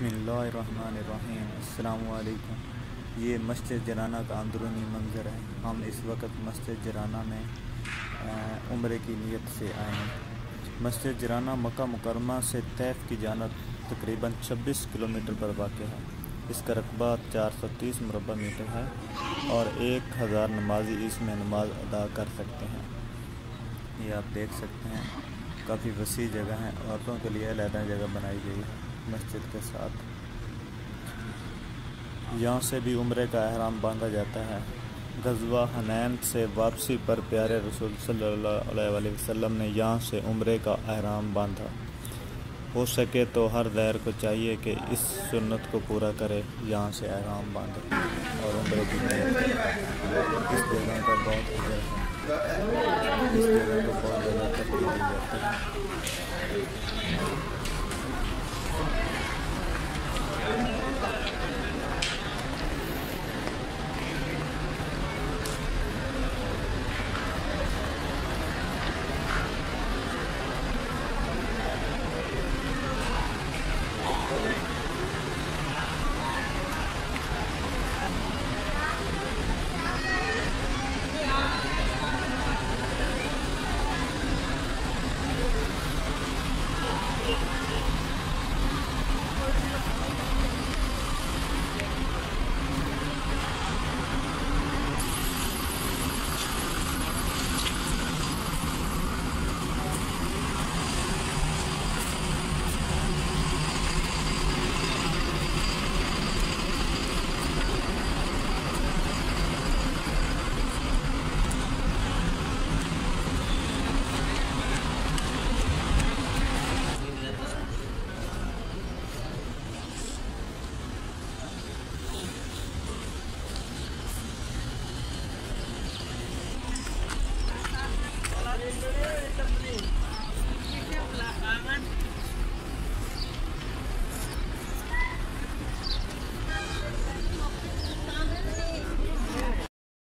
बसमीम ये मस्जिद जराना का अंदरूनी मंज़र है। हम इस वक्त मस्जिद जराना में उम्र की नीयत से आए हैं। मस्जिद जराना मक्का मुकरमा से तैफ की जानब तकरीबन 26 किलोमीटर पर वाक़ है। इसका रकबा 430 मुरबा मीटर है और एक हज़ार नमाजी इसमें नमाज़ अदा कर सकते हैं। ये आप देख सकते हैं, काफ़ी वसी जगह है। औरतों के लिए अलहदा जगह बनाई गई है। मस्जिद के साथ। यहाँ से भी उम्र का अहराम बांधा जाता है। गजवा हनैन से वापसी पर प्यारे रसूल सल्लल्लाहु अलैहि वसल्लम ने यहाँ से उम्र का अहराम बांधा। हो सके तो हर दैर को चाहिए कि इस सुन्नत को पूरा करे, यहाँ से अहराम बांधे और उम्र इस जगह का बहुत है। इस जगह को बहुत ज़्यादा तरक्की दी जाती है।